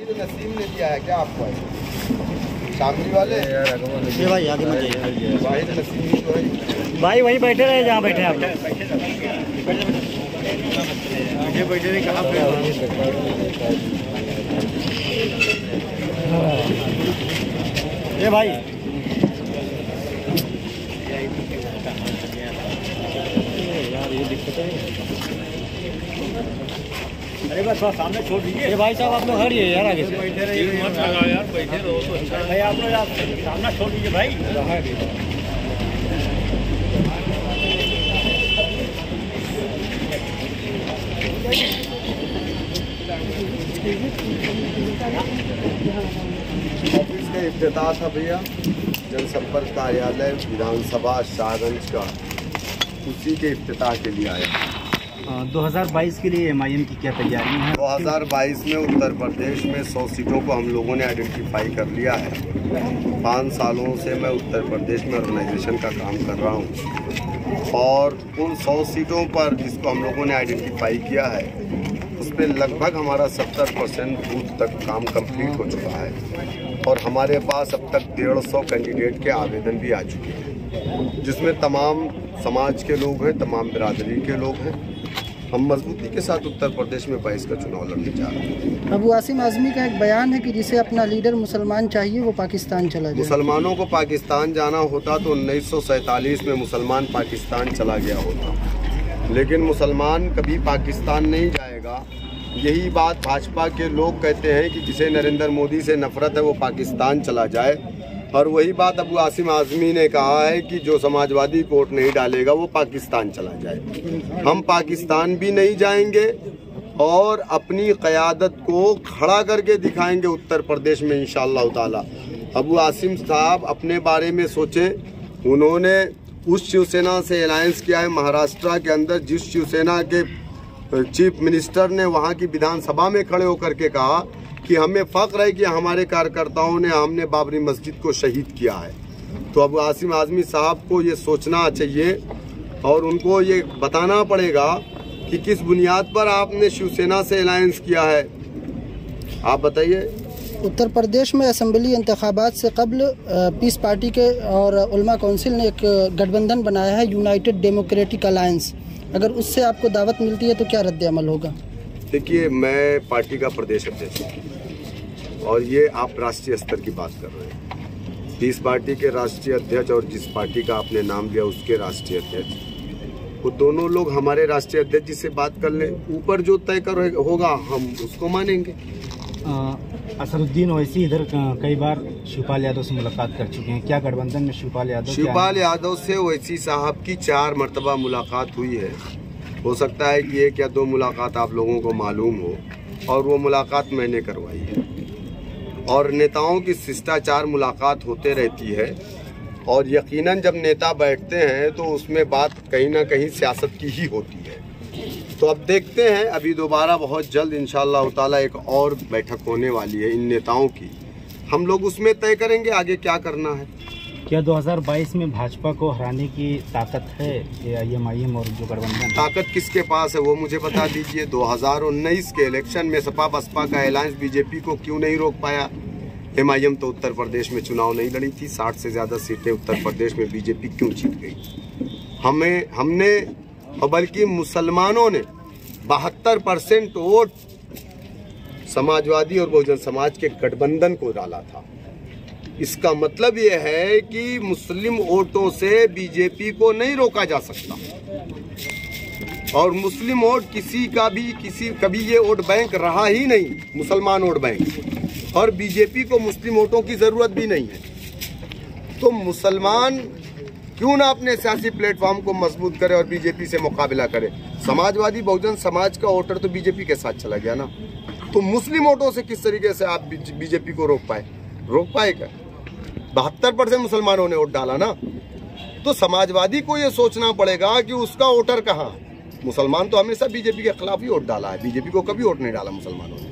तो नसीम ने दिया है क्या आपको शामली वाले? ये भाई आगे मत जाइए। वाहिद नसीम ही तो है। भाई वहीं बैठे रहे जहाँ बैठे हैं आप बैठे नहीं कहाँ पे ये भाई। यार ये दिक्कत है। अरे बस सामने छोड़ दीजिए। ये भाई साहब आप लोग हटिए यार आगे से। बैठे रहिए। मत लगाओ यार बैठे रहो तो अच्छा भाई आप लोग आप सामना छोड़ दीजिए भाई। ऑफ़िस का इफ्तिताह था भैया जनसंपर्क कार्यालय विधानसभा शाहगंज का। उसी के इफ्तिताह के लिए आया। दो हज़ार बाईस के लिए एमआईएम की क्या तैयारी है? 2022 में उत्तर प्रदेश में 100 सीटों को हम लोगों ने आइडेंटिफाई कर लिया है। पाँच सालों से मैं उत्तर प्रदेश में ऑर्गेनाइजेशन का काम कर रहा हूँ। और उन 100 सीटों पर जिसको हम लोगों ने आइडेंटिफाई किया है उस पर लगभग हमारा 70 परसेंट बूथ तक काम कंप्लीट हो चुका है। और हमारे पास अब तक डेढ़ सौ कैंडिडेट के आवेदन भी आ चुके हैं, जिसमें तमाम समाज के लोग हैं, तमाम बिरादरी के लोग हैं। हम मजबूती के साथ उत्तर प्रदेश में बाईस का चुनाव लड़ने जा रहे हैं। अबू आसिम आजमी का एक बयान है कि जिसे अपना लीडर मुसलमान चाहिए वो पाकिस्तान चला जाए मुसलमानों को पाकिस्तान जाना होता तो उन्नीस में मुसलमान पाकिस्तान चला गया होता। लेकिन मुसलमान कभी पाकिस्तान नहीं जाएगा। यही बात भाजपा के लोग कहते हैं कि जिसे नरेंद्र मोदी से नफरत है वो पाकिस्तान चला जाए। और वही बात अबू आसिम आजमी ने कहा है कि जो समाजवादी वोट नहीं डालेगा, वो पाकिस्तान चला जाए हम पाकिस्तान भी नहीं जाएँगे और अपनी क़्यादत को खड़ा करके दिखाएँगे उत्तर प्रदेश में इन ताला। अबू आसिम साहब अपने बारे में सोचें। उन्होंने उस शिवसेना से अलायंस किया है, महाराष्ट्र के अंदर जिस शिवसेना के चीफ मिनिस्टर ने वहाँ की विधानसभा में खड़े होकर के कहा कि हमें फ़ख्र है कि हमारे कार्यकर्ताओं ने हमने बाबरी मस्जिद को शहीद किया है। तो अब आसिम आजमी साहब को ये सोचना चाहिए और उनको ये बताना पड़ेगा कि किस बुनियाद पर आपने शिवसेना से अलायंस किया है। आप बताइए। उत्तर प्रदेश में असम्बली इंतबात से कबल पीस पार्टी के और उलमा काउंसिल ने एक गठबंधन बनाया है, यूनाइटेड डेमोक्रेटिक अलायंस अगर उससे आपको दावत मिलती है तो क्या रद्द अमल होगा? देखिए मैं पार्टी का प्रदेश अध्यक्ष हूँ और ये आप राष्ट्रीय स्तर की बात कर रहे हैं। जिस पार्टी के राष्ट्रीय अध्यक्ष और जिस पार्टी का आपने नाम लिया उसके राष्ट्रीय अध्यक्ष। वो दोनों लोग हमारे राष्ट्रीय अध्यक्ष जी से बात कर लें। ऊपर जो तय कर होगा हम उसको मानेंगे। असरुद्दीन ओवैसी इधर कई बार शिवपाल यादव से मुलाकात कर चुके हैं। क्या गठबंधन में शिवपाल यादव शिवपाल यादव से ओवैसी साहब की चार मरतबा मुलाकात हुई है। हो सकता है कि एक या दो मुलाकात आप लोगों को मालूम हो और वो मुलाकात मैंने करवाई है। और नेताओं की शिष्टाचार मुलाकात होते रहती है और यकीनन जब नेता बैठते हैं तो उसमें बात कहीं ना कहीं सियासत की ही होती है। तो अब देखते हैं, अभी दोबारा बहुत जल्द इन ताला एक और बैठक होने वाली है इन नेताओं की। हम लोग उसमें तय करेंगे आगे क्या करना है। क्या 2022 में भाजपा को हराने की ताकत है आई एम आई एम और जो गठबंधन? ताकत किसके पास है वो मुझे बता दीजिए। 2019 के इलेक्शन में सपा बसपा का अलायंस बीजेपी को क्यों नहीं रोक पाया? एमआईएम तो उत्तर प्रदेश में चुनाव नहीं लड़ी थी। 60 से ज़्यादा सीटें उत्तर प्रदेश में बीजेपी क्यों जीत गई? हमें, हमने, और बल्कि मुसलमानों ने बहत्तर परसेंट वोट समाजवादी और बहुजन समाज के गठबंधन को डाला था। इसका मतलब ये है कि मुस्लिम वोटों से बीजेपी को नहीं रोका जा सकता। और मुस्लिम वोट किसी का भी, किसी, कभी ये वोट बैंक रहा ही नहीं, मुसलमान वोट बैंक। और बीजेपी को मुस्लिम वोटों की ज़रूरत भी नहीं है। तो मुसलमान क्यों ना अपने सियासी प्लेटफॉर्म को मज़बूत करे और बीजेपी से मुकाबला करे? समाजवादी बहुजन समाज का वोटर तो बीजेपी के साथ चला गया ना। तो मुस्लिम वोटों से किस तरीके से आप बीजेपी को रोक पाए? रोक पाए क्या? बहत्तर परसेंट मुसलमानों ने वोट डाला ना। तो समाजवादी को ये सोचना पड़ेगा कि उसका वोटर कहाँ? मुसलमान तो हमेशा बीजेपी के खिलाफ ही वोट डाला है। बीजेपी को कभी वोट नहीं डाला मुसलमानों ने।